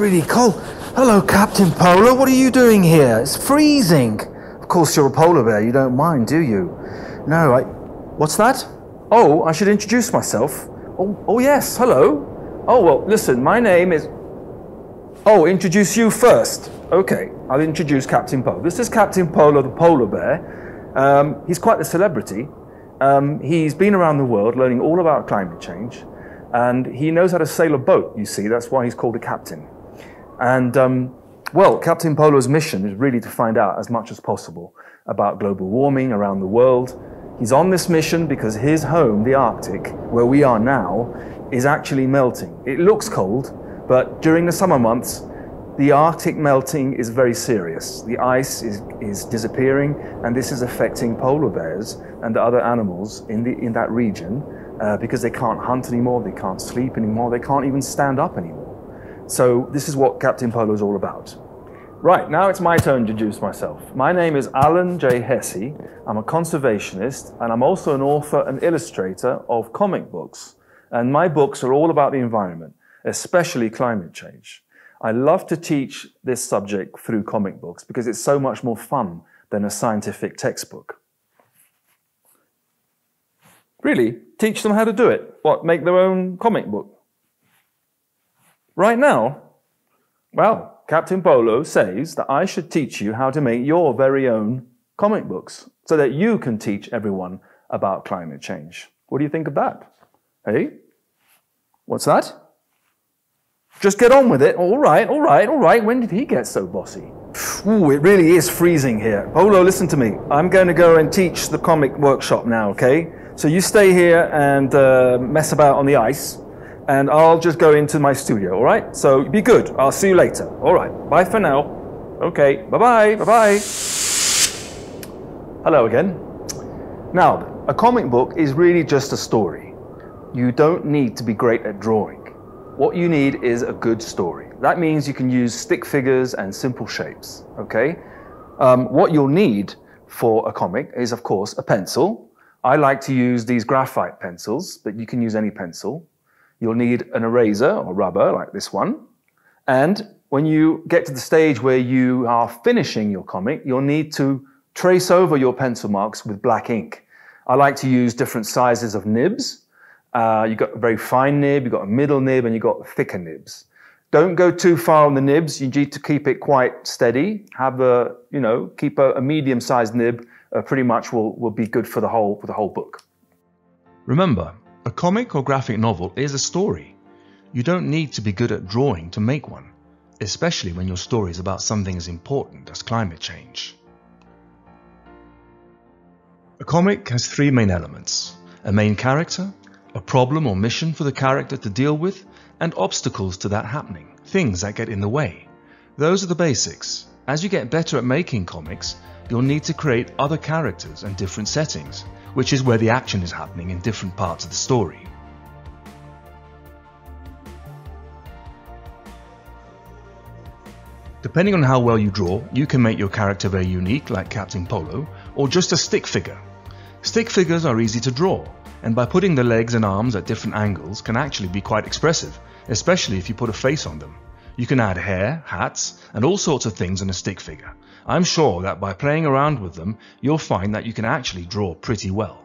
Really cold. Hello, Captain Polo. What are you doing here? It's freezing. Of course, you're a polar bear. You don't mind, do you? No, I. What's that? Oh, I should introduce myself. Oh, oh yes. Hello. Oh well, listen. My name is. Oh, introduce you first. Okay, I'll introduce Captain Polo. This is Captain Polo, the polar bear. Um, he's quite a celebrity. Um, he's been around the world learning all about climate change, and he knows how to sail a boat. You see, that's why he's called a captain. And um, well, Captain Polo's mission is really to find out as much as possible about global warming around the world. He's on this mission because his home, the Arctic, where we are now, is actually melting. It looks cold, but during the summer months, the Arctic melting is very serious. The ice is, is disappearing, and this is affecting polar bears and other animals in, the, in that region uh, because they can't hunt anymore, they can't sleep anymore, they can't even stand up anymore. So, this is what Captain Polo is all about. Right, now it's my turn to introduce myself. My name is Alan J. Hesse. I'm a conservationist, and I'm also an author and illustrator of comic books. And my books are all about the environment, especially climate change. I love to teach this subject through comic books because it's so much more fun than a scientific textbook. Really, teach them how to do it. What, make their own comic book? Right now? Well, Captain Polo says that I should teach you how to make your very own comic books so that you can teach everyone about climate change. What do you think of that? Hey? What's that? Just get on with it. All right, all right, all right. When did he get so bossy? Ooh, it really is freezing here. Polo, listen to me. I'm going to go and teach the comic workshop now, okay? So you stay here and uh, mess about on the ice, and I'll just go into my studio, all right? So be good. I'll see you later. All right. Bye for now. Okay. Bye bye. Bye bye. Hello again. Now, a comic book is really just a story. You don't need to be great at drawing. What you need is a good story. That means you can use stick figures and simple shapes, okay? Um, what you'll need for a comic is, of course, a pencil. I like to use these graphite pencils, but you can use any pencil. You'll need an eraser or rubber like this one. And when you get to the stage where you are finishing your comic, you'll need to trace over your pencil marks with black ink. I like to use different sizes of nibs. Uh, you've got a very fine nib, you've got a middle nib, and you've got thicker nibs. Don't go too far on the nibs. You need to keep it quite steady. Have a, you know, keep a, a medium-sized nib. Uh, pretty much will, will be good for the whole for the whole book. Remember, a comic or graphic novel is a story. You don't need to be good at drawing to make one, especially when your story is about something as important as climate change. A comic has three main elements a main character, a problem or mission for the character to deal with, and obstacles to that happening, things that get in the way. Those are the basics. As you get better at making comics, you'll need to create other characters and different settings, which is where the action is happening in different parts of the story. Depending on how well you draw, you can make your character very unique like Captain Polo, or just a stick figure. Stick figures are easy to draw, and by putting the legs and arms at different angles can actually be quite expressive, especially if you put a face on them. You can add hair, hats, and all sorts of things in a stick figure. I'm sure that by playing around with them, you'll find that you can actually draw pretty well.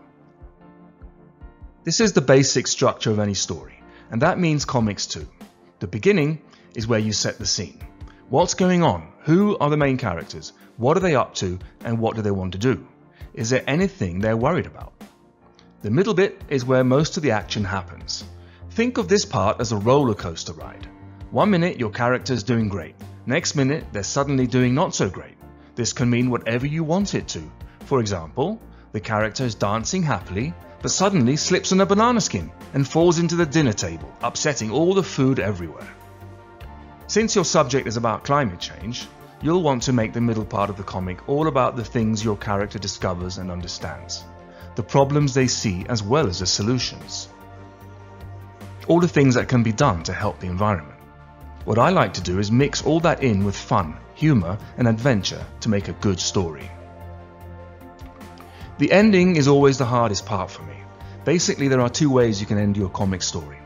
This is the basic structure of any story, and that means comics too. The beginning is where you set the scene. What's going on? Who are the main characters? What are they up to? And what do they want to do? Is there anything they're worried about? The middle bit is where most of the action happens. Think of this part as a roller coaster ride. One minute your character is doing great, next minute they're suddenly doing not so great. This can mean whatever you want it to. For example, the character is dancing happily, but suddenly slips on a banana skin and falls into the dinner table, upsetting all the food everywhere. Since your subject is about climate change, you'll want to make the middle part of the comic all about the things your character discovers and understands the problems they see as well as the solutions. All the things that can be done to help the environment. What I like to do is mix all that in with fun, humour and adventure to make a good story. The ending is always the hardest part for me. Basically there are two ways you can end your comic story.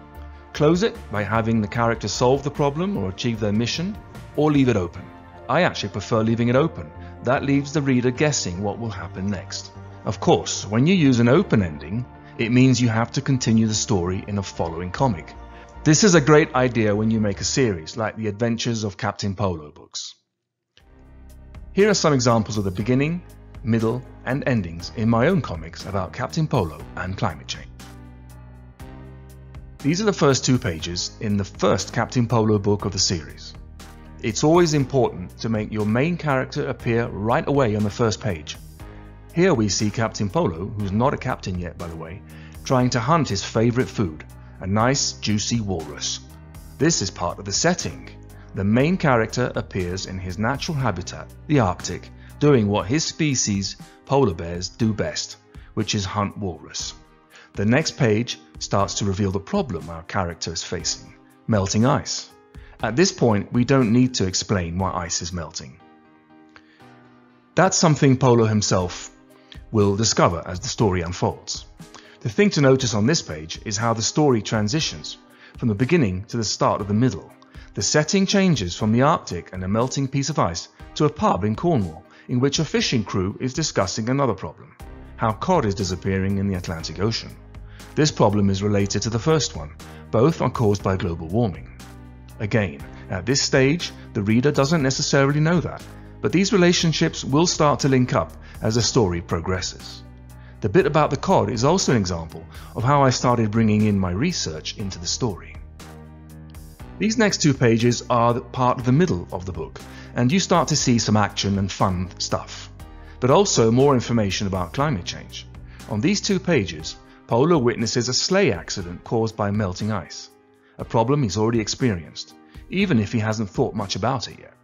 Close it by having the character solve the problem or achieve their mission, or leave it open. I actually prefer leaving it open. That leaves the reader guessing what will happen next. Of course, when you use an open ending, it means you have to continue the story in a following comic. This is a great idea when you make a series like the Adventures of Captain Polo books. Here are some examples of the beginning, middle, and endings in my own comics about Captain Polo and climate change. These are the first two pages in the first Captain Polo book of the series. It's always important to make your main character appear right away on the first page. Here we see Captain Polo, who's not a captain yet by the way, trying to hunt his favorite food, a nice juicy walrus. This is part of the setting. The main character appears in his natural habitat, the Arctic, doing what his species, polar bears, do best, which is hunt walrus. The next page starts to reveal the problem our character is facing, melting ice. At this point, we don't need to explain why ice is melting. That's something Polo himself will discover as the story unfolds. The thing to notice on this page is how the story transitions from the beginning to the start of the middle. The setting changes from the Arctic and a melting piece of ice to a pub in Cornwall in which a fishing crew is discussing another problem, how cod is disappearing in the Atlantic Ocean. This problem is related to the first one, both are caused by global warming. Again, at this stage, the reader doesn't necessarily know that, but these relationships will start to link up as the story progresses. The bit about the cod is also an example of how I started bringing in my research into the story. These next two pages are part of the middle of the book, and you start to see some action and fun stuff, but also more information about climate change. On these two pages, Polo witnesses a sleigh accident caused by melting ice, a problem he's already experienced, even if he hasn't thought much about it yet.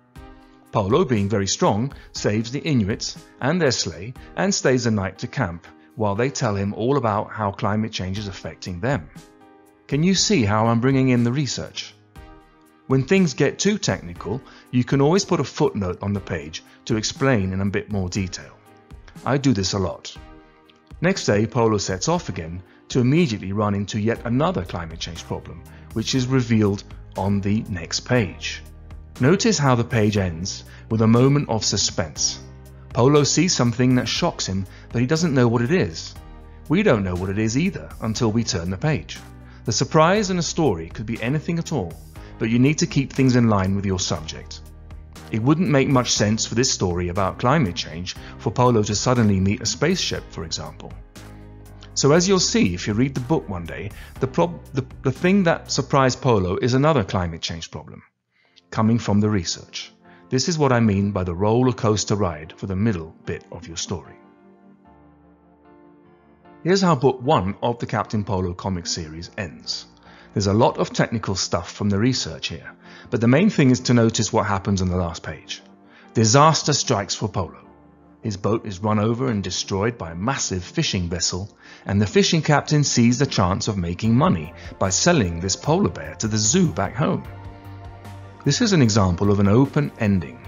Polo, being very strong, saves the Inuits and their sleigh and stays the night to camp while they tell him all about how climate change is affecting them. Can you see how I'm bringing in the research? When things get too technical, you can always put a footnote on the page to explain in a bit more detail. I do this a lot. Next day, Polo sets off again to immediately run into yet another climate change problem, which is revealed on the next page. Notice how the page ends with a moment of suspense. Polo sees something that shocks him, but he doesn't know what it is. We don't know what it is either until we turn the page. The surprise in a story could be anything at all, but you need to keep things in line with your subject. It wouldn't make much sense for this story about climate change for Polo to suddenly meet a spaceship, for example. So as you'll see if you read the book one day, the, the, the thing that surprised Polo is another climate change problem, coming from the research. This is what I mean by the roller coaster ride for the middle bit of your story. Here's how book one of the Captain Polo comic series ends. There's a lot of technical stuff from the research here, but the main thing is to notice what happens on the last page. Disaster strikes for Polo. His boat is run over and destroyed by a massive fishing vessel, and the fishing captain sees the chance of making money by selling this polar bear to the zoo back home. This is an example of an open ending.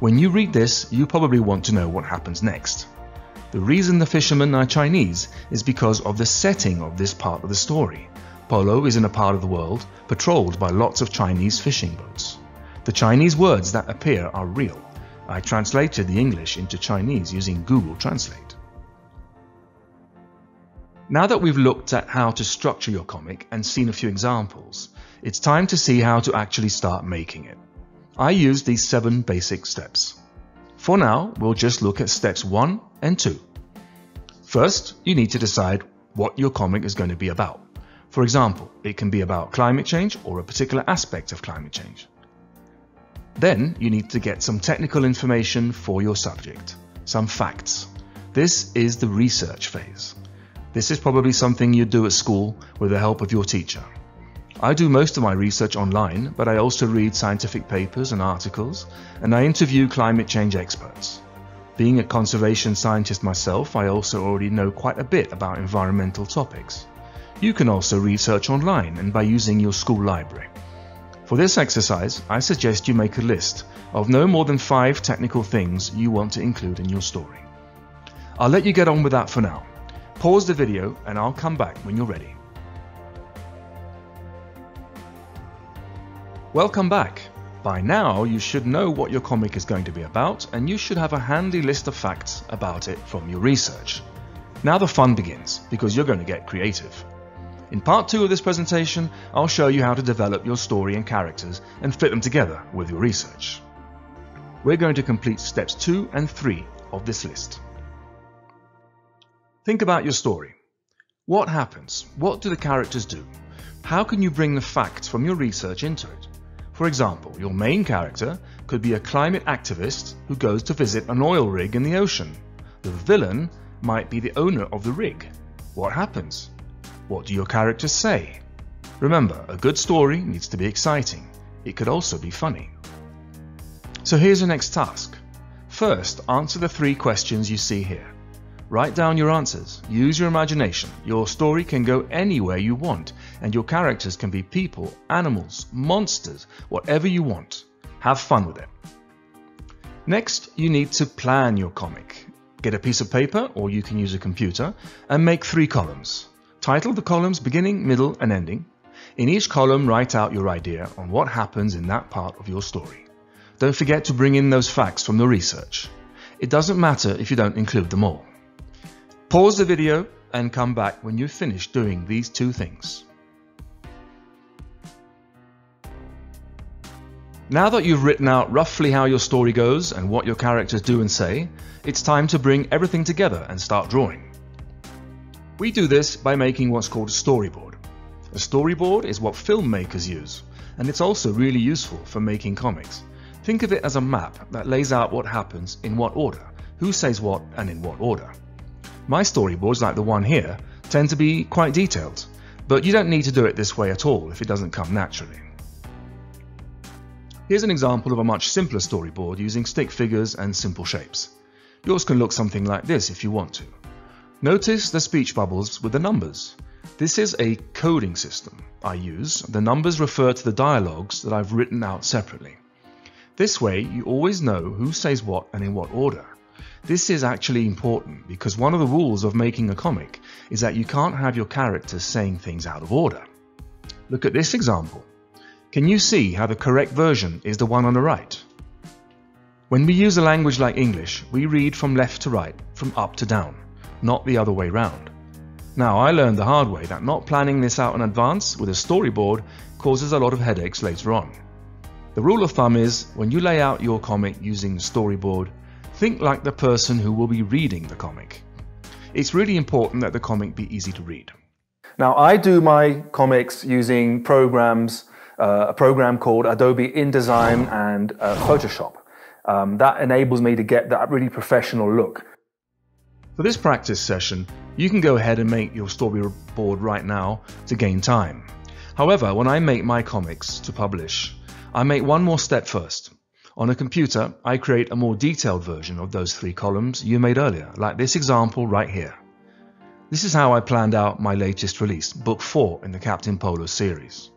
When you read this, you probably want to know what happens next. The reason the fishermen are Chinese is because of the setting of this part of the story. Polo is in a part of the world patrolled by lots of Chinese fishing boats. The Chinese words that appear are real. I translated the English into Chinese using Google Translate. Now that we've looked at how to structure your comic and seen a few examples, it's time to see how to actually start making it. I use these seven basic steps. For now, we'll just look at steps 1 and 2. First, you need to decide what your comic is going to be about. For example, it can be about climate change or a particular aspect of climate change. Then you need to get some technical information for your subject, some facts. This is the research phase. This is probably something you do at school with the help of your teacher. I do most of my research online, but I also read scientific papers and articles, and I interview climate change experts. Being a conservation scientist myself, I also already know quite a bit about environmental topics. You can also research online and by using your school library. For this exercise, I suggest you make a list of no more than five technical things you want to include in your story. I'll let you get on with that for now. Pause the video and I'll come back when you're ready. Welcome back. By now, you should know what your comic is going to be about, and you should have a handy list of facts about it from your research. Now the fun begins, because you're going to get creative. In part 2 of this presentation, I'll show you how to develop your story and characters and fit them together with your research. We're going to complete steps 2 and 3 of this list. Think about your story. What happens? What do the characters do? How can you bring the facts from your research into it? For example, your main character could be a climate activist who goes to visit an oil rig in the ocean. The villain might be the owner of the rig. What happens? What do your characters say? Remember, a good story needs to be exciting. It could also be funny. So here's your next task. First, answer the three questions you see here. Write down your answers. Use your imagination. Your story can go anywhere you want, and your characters can be people, animals, monsters, whatever you want. Have fun with it. Next, you need to plan your comic. Get a piece of paper, or you can use a computer, and make three columns. Title the columns beginning, middle, and ending. In each column, write out your idea on what happens in that part of your story. Don't forget to bring in those facts from the research. It doesn't matter if you don't include them all. Pause the video and come back when you've finished doing these two things. Now that you've written out roughly how your story goes and what your characters do and say, it's time to bring everything together and start drawing. We do this by making what's called a storyboard. A storyboard is what filmmakers use, and it's also really useful for making comics. Think of it as a map that lays out what happens in what order, who says what and in what order. My storyboards, like the one here, tend to be quite detailed, but you don't need to do it this way at all if it doesn't come naturally. Here's an example of a much simpler storyboard using stick figures and simple shapes. Yours can look something like this if you want to. Notice the speech bubbles with the numbers. This is a coding system I use. The numbers refer to the dialogues that I've written out separately. This way you always know who says what and in what order. This is actually important because one of the rules of making a comic is that you can't have your characters saying things out of order. Look at this example. Can you see how the correct version is the one on the right? When we use a language like English, we read from left to right, from up to down, not the other way round. Now, I learned the hard way that not planning this out in advance with a storyboard causes a lot of headaches later on. The rule of thumb is when you lay out your comic using storyboard, Think like the person who will be reading the comic. It's really important that the comic be easy to read. Now, I do my comics using programs, uh, a program called Adobe InDesign and uh, Photoshop. Um, that enables me to get that really professional look. For this practice session, you can go ahead and make your storyboard right now to gain time. However, when I make my comics to publish, I make one more step first. On a computer, I create a more detailed version of those three columns you made earlier, like this example right here. This is how I planned out my latest release, Book 4 in the Captain Polo series.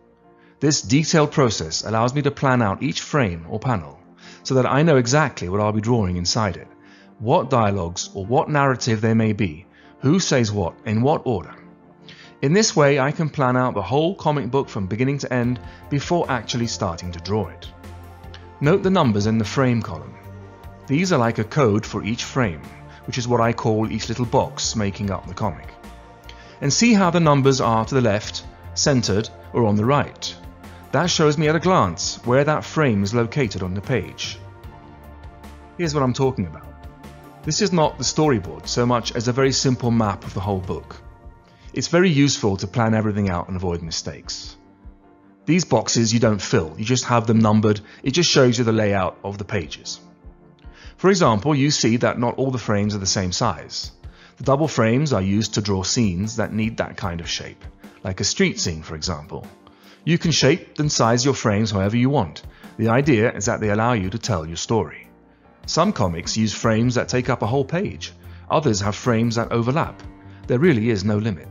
This detailed process allows me to plan out each frame or panel, so that I know exactly what I'll be drawing inside it, what dialogues or what narrative there may be, who says what, in what order. In this way I can plan out the whole comic book from beginning to end before actually starting to draw it. Note the numbers in the frame column. These are like a code for each frame, which is what I call each little box making up the comic. And see how the numbers are to the left, centered, or on the right. That shows me at a glance where that frame is located on the page. Here's what I'm talking about. This is not the storyboard so much as a very simple map of the whole book. It's very useful to plan everything out and avoid mistakes. These boxes you don't fill, you just have them numbered, it just shows you the layout of the pages. For example, you see that not all the frames are the same size. The double frames are used to draw scenes that need that kind of shape, like a street scene for example. You can shape and size your frames however you want. The idea is that they allow you to tell your story. Some comics use frames that take up a whole page, others have frames that overlap. There really is no limit.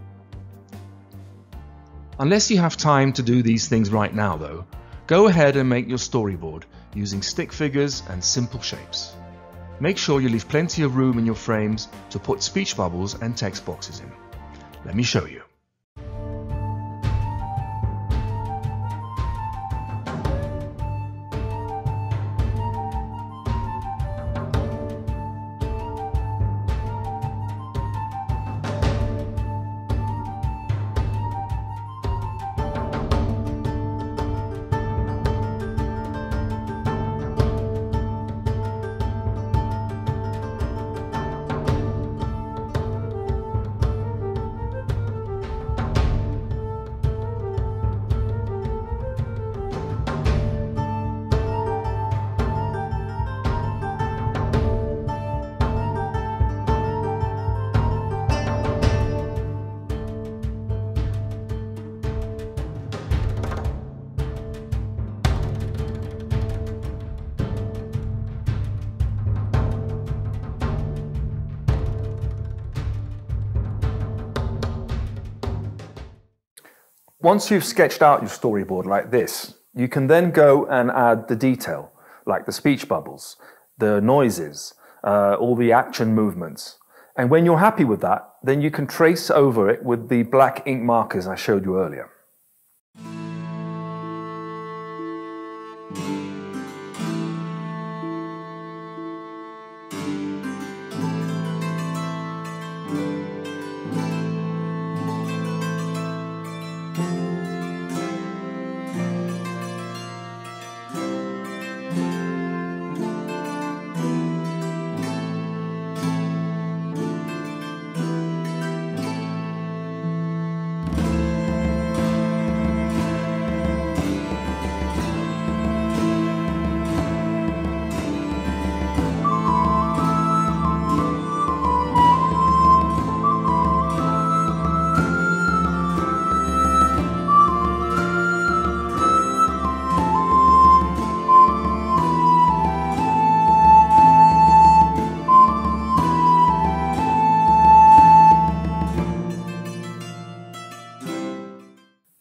Unless you have time to do these things right now though, go ahead and make your storyboard using stick figures and simple shapes. Make sure you leave plenty of room in your frames to put speech bubbles and text boxes in. Let me show you. Once you've sketched out your storyboard like this, you can then go and add the detail, like the speech bubbles, the noises, uh, all the action movements. And when you're happy with that, then you can trace over it with the black ink markers I showed you earlier.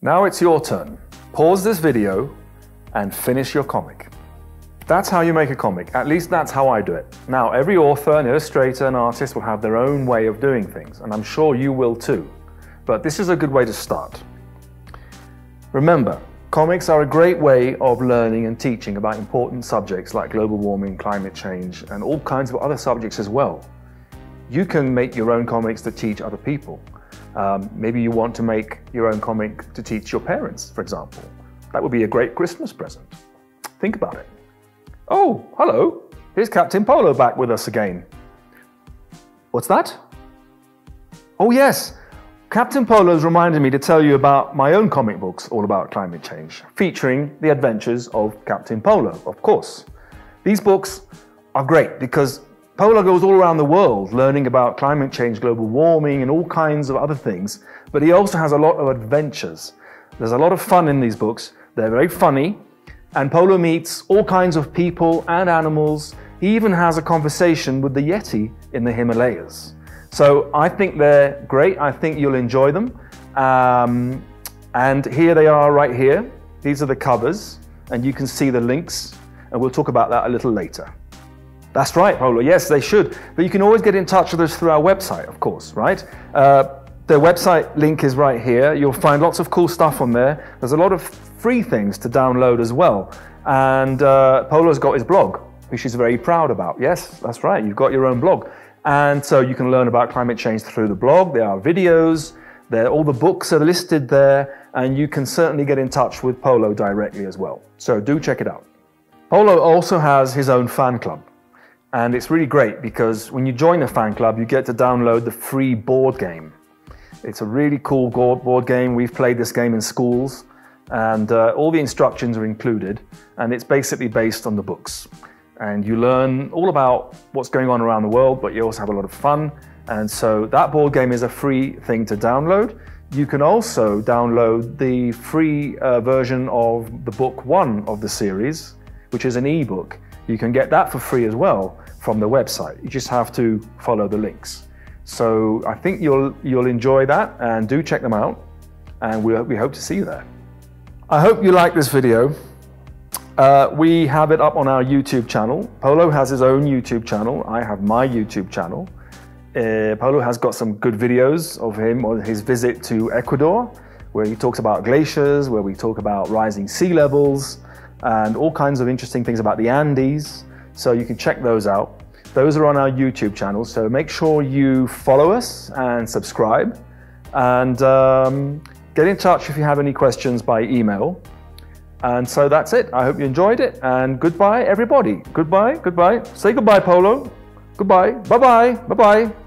Now it's your turn. Pause this video and finish your comic. That's how you make a comic. At least that's how I do it. Now, every author, an illustrator, and artist will have their own way of doing things, and I'm sure you will too. But this is a good way to start. Remember, comics are a great way of learning and teaching about important subjects like global warming, climate change, and all kinds of other subjects as well. You can make your own comics that teach other people. Um, maybe you want to make your own comic to teach your parents, for example. That would be a great Christmas present. Think about it. Oh, hello. Here's Captain Polo back with us again. What's that? Oh, yes. Captain Polo's reminded me to tell you about my own comic books all about climate change, featuring the adventures of Captain Polo, of course. These books are great because Polo goes all around the world learning about climate change, global warming, and all kinds of other things, but he also has a lot of adventures. There's a lot of fun in these books. They're very funny, and Polo meets all kinds of people and animals. He even has a conversation with the Yeti in the Himalayas. So I think they're great. I think you'll enjoy them. Um, and here they are right here. These are the covers, and you can see the links, and we'll talk about that a little later. That's right, Polo. Yes, they should. But you can always get in touch with us through our website, of course, right? Uh, the website link is right here. You'll find lots of cool stuff on there. There's a lot of free things to download as well. And uh, Polo's got his blog, which he's very proud about. Yes, that's right. You've got your own blog. And so you can learn about climate change through the blog. There are videos. There, all the books are listed there. And you can certainly get in touch with Polo directly as well. So do check it out. Polo also has his own fan club. And it's really great because when you join the fan club, you get to download the free board game. It's a really cool board game. We've played this game in schools, and uh, all the instructions are included. And it's basically based on the books. And you learn all about what's going on around the world, but you also have a lot of fun. And so that board game is a free thing to download. You can also download the free uh, version of the book one of the series, which is an ebook. You can get that for free as well from the website. You just have to follow the links. So I think you'll, you'll enjoy that and do check them out. And we, we hope to see you there. I hope you like this video. Uh, we have it up on our YouTube channel. Polo has his own YouTube channel. I have my YouTube channel. Uh, Polo has got some good videos of him on his visit to Ecuador, where he talks about glaciers, where we talk about rising sea levels, and all kinds of interesting things about the Andes. So you can check those out. Those are on our YouTube channel. So make sure you follow us and subscribe. And um, get in touch if you have any questions by email. And so that's it. I hope you enjoyed it. And goodbye, everybody. Goodbye. Goodbye. Say goodbye, Polo. Goodbye. Bye bye. Bye bye.